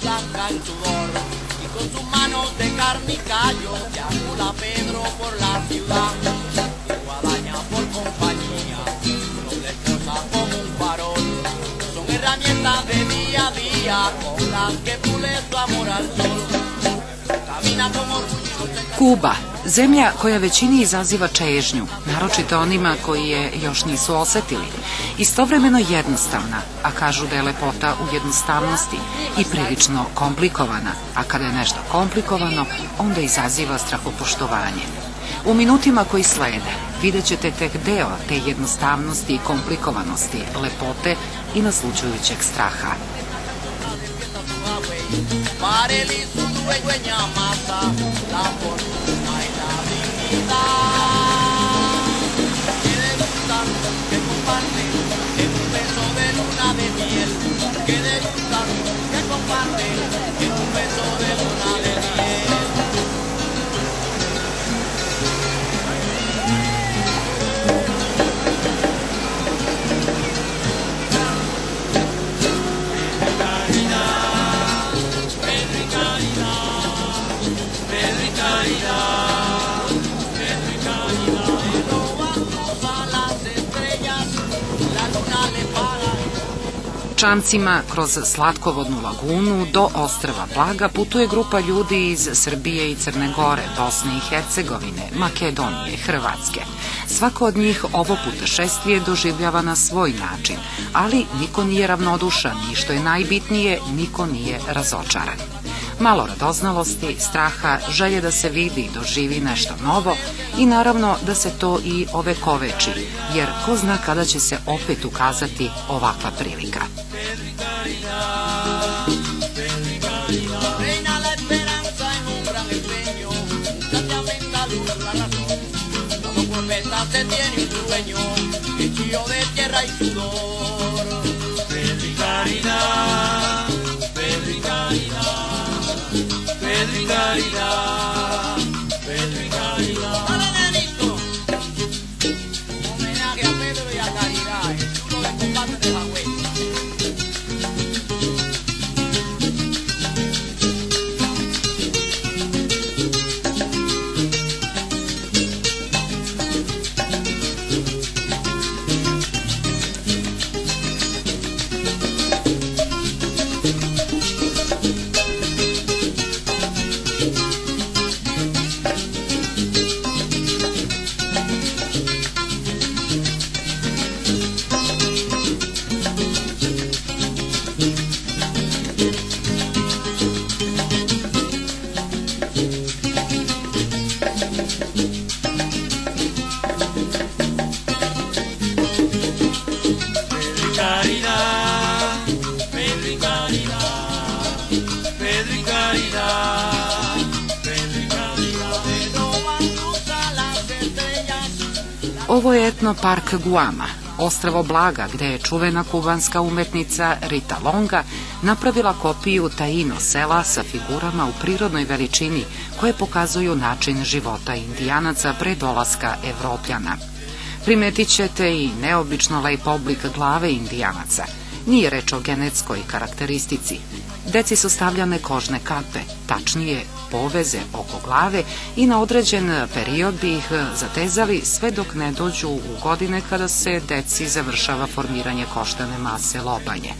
blanca en sudor. Y con sus manos de carne y callo deambula Pedro por la ciudad. Guadaña por compañía los destroza como un farol. Son herramientas de día a día con las que pule su amor al sol. Camina con orgullo Kuba, zemlja koja većini izaziva čežnju, naročito onima koji je još nisu osetili. Istovremeno jednostavna, a kažu da je lepota u jednostavnosti i prilično komplikovana, a kada je nešto komplikovano, onda izaziva strahopoštovanje. U minutima koji slede vidjet ćete tek deo te jednostavnosti i komplikovanosti, lepote i naslučujućeg straha. Y su dueña masa la fortuna dignidad. Que degustan, que comparten en un beso de luna de miel. Que degustan, Čamcima kroz slatkovodnu lagunu do ostrava Blaga putuje grupa ljudi iz Srbije i Crne Gore, Bosne i Hercegovine, Makedonije, Hrvatske. Svako od njih ovo putešestvije doživljava na svoj način, ali niko nije ravnodušan i što je najbitnije, niko nije razočaran. Malo radoznalosti, straha, želje da se vidi i doživi nešto novo i naravno da se to i ovekoveči, jer ko zna kada će se opet ukazati ovakva prilika. Tiene un dueño, hechillo de Ovo je etno park Guama, ostravo Blaga, gde je čuvena kubanska umetnica Rita Longa napravila kopiju Taino sela sa figurama u prirodnoj veličini koje pokazuju način života indijanaca pre dolaska Evropljana. Primetit ćete i neobično lep oblik glave indijanaca. Nije reč o genetskoj karakteristici. Deci su stavljane kožne kape, tačnije poveze oko glave i na određen period bi ih zatezali sve dok ne dođu u godine kada se deci završava formiranje koštane mase lobanje.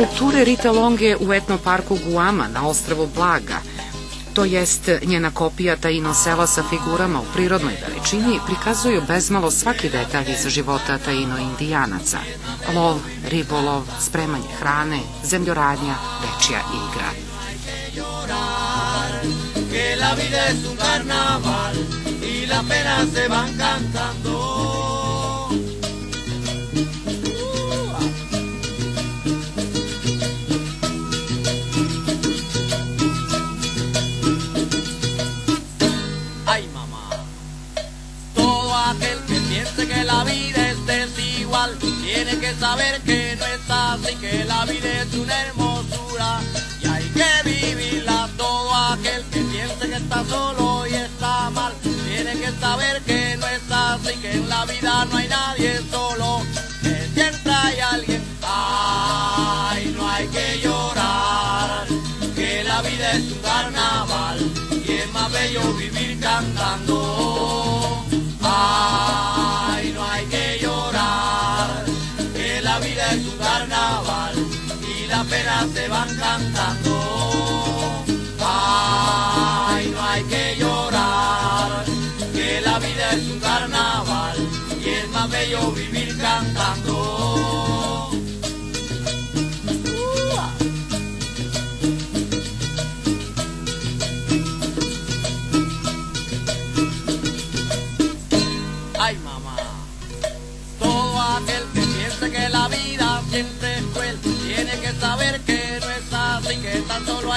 Skulpture Rita Longe u etnoparku Guama na ostrvu Blaga, to jest njena kopija Taino sela sa figurama u prirodnoj veličini, prikazuju bezmalo svaki detalj iz života Taino indijanaca. Lov, ribolov, spremanje hrane, zemljoradnja, dečija igra. que la vida es un carnaval y las penas se van cantando. Saber que no es así, que la vida es una hermosura y hay que vivirla. Todo aquel que piense que está solo y está mal tiene saber que no es así, que en la vida no hay nadie solo, que siempre hay alguien. Ay, no hay que llorar, que la vida es un carnaval y es más bello vivir cantando. Las penas se van cantando. Ay, no hay que llorar, que la vida es un carnaval y es más bello vivir cantando.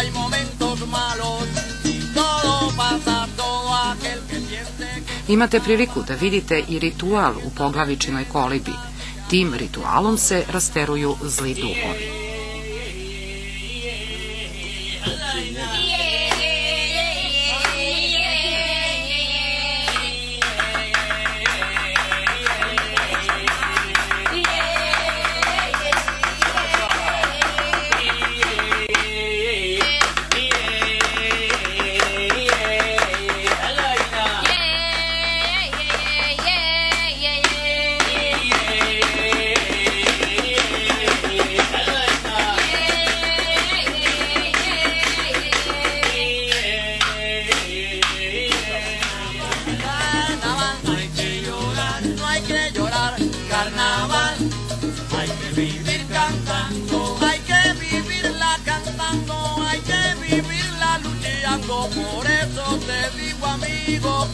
Hay momentos malos y todo pasa, todo aquel que piense que... Imate priliku da vidite i ritual u poglavičinoj kolibi. Tim ritualom se rasteruju zli duhovi.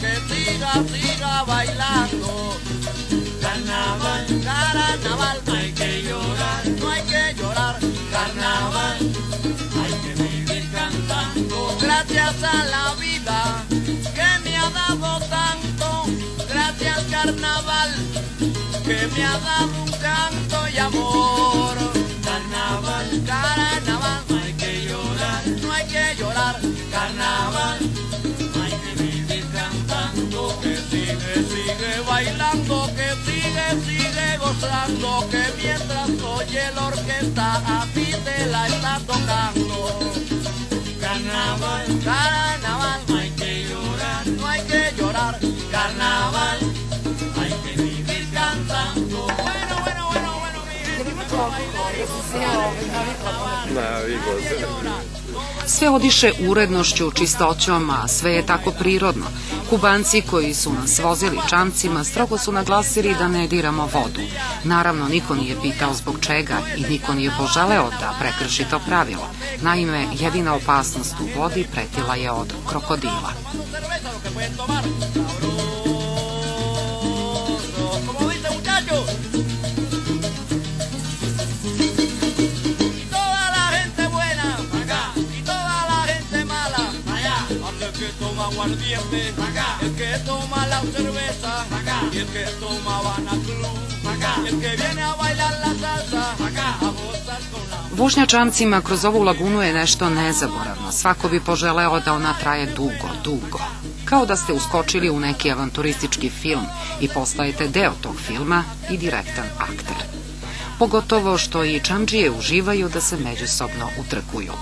Que siga, siga bailando. Carnaval, carnaval, no hay que llorar, no hay que llorar, carnaval, hay que vivir cantando, gracias a la vida que me ha dado tanto, gracias carnaval, que me ha dado un canto y amor. Que mientras oye la orquesta a ti te la está tocando. Carnaval, carnaval, no hay que llorar, no hay que llorar, carnaval, hay que vivir cantando. Bueno, bueno, bueno, bueno, mi gente, Navikao se. Sve odiše urednošću, čistoćom, a sve je tako prirodno. Kubanci koji su nas vozili čamcima strogo su naglasili da ne diramo vodu. Naravno, niko nije pitao zbog čega i niko nije poželeo da prekrši to pravilo. Naime, jedina opasnost u vodi pretila je od krokodila. Aguardiente. El que toma la cerveza. Y el que toma Club, el que viene a bailar la salsa. A Vožnja čamcima kroz ovu lagunu je nešto nezaboravno. Svako bi poželeo da ona traje dugo, dugo. Kao da ste uskočili u neki avanturistički film i postajete deo tog filma i direktan akter. Pogotovo što i čamđije uživaju da se međusobno utrkuju.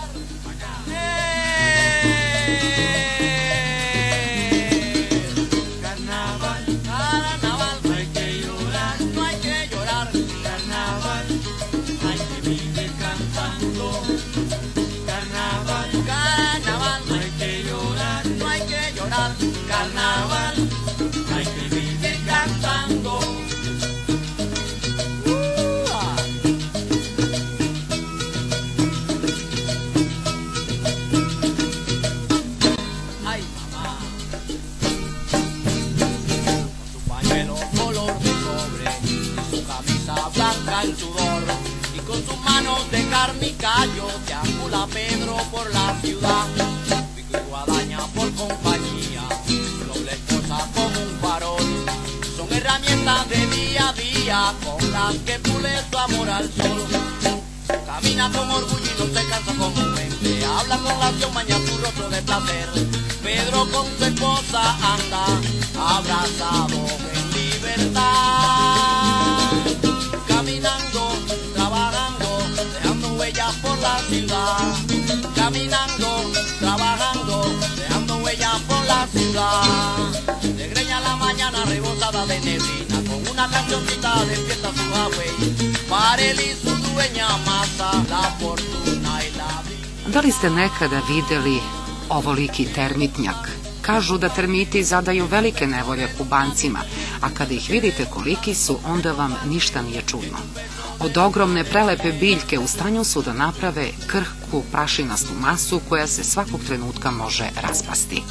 herramientas de día a día con las que pule tu amor al sol. Camina con orgullo y no te cansa como mente, habla con la acción, mañana tu rostro de placer. Pedro con su esposa anda abrazado en libertad. Caminando, trabajando, dejando huellas por la ciudad. Caminando, trabajando, dejando huellas por la ciudad. Raza de neblina, con una cancioncita despierta su Huawei. Pareli su dueña masa, la fortuna y la vida. Da li ste nekada videli ovoliki termitnjak? Kažu da termiti zadaju velike nevolje kubancima, a kada ih vidite koliki su, onda vam ništa nije čudno. Od ogromne prelepe biljke u stanju su da naprave krhku prašinastu masu koja se svakog trenutka može raspasti.